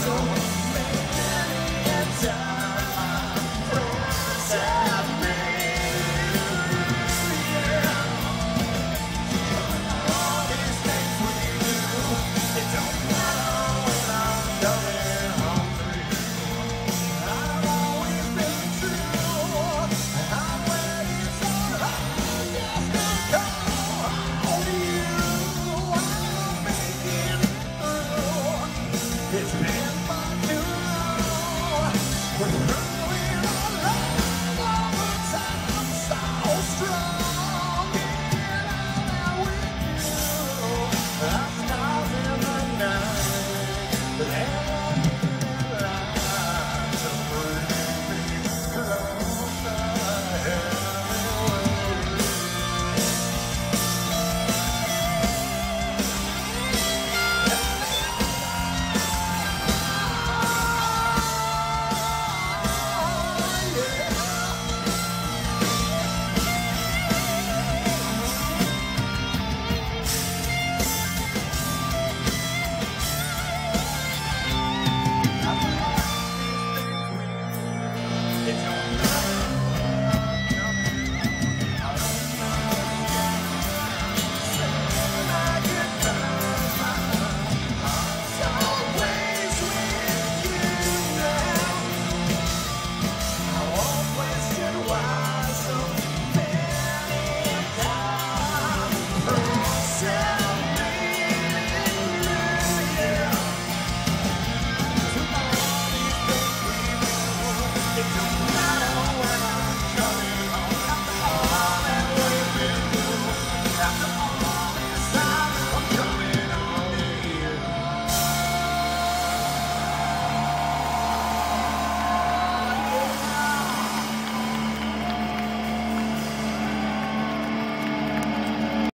so